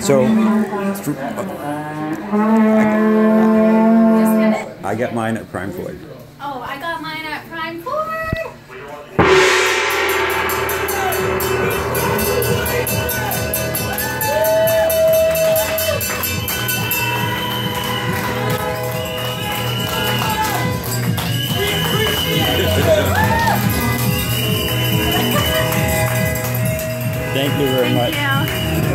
So, I get? I got mine at Prime Ford. Oh, I got mine at Prime Ford. Thank you very much.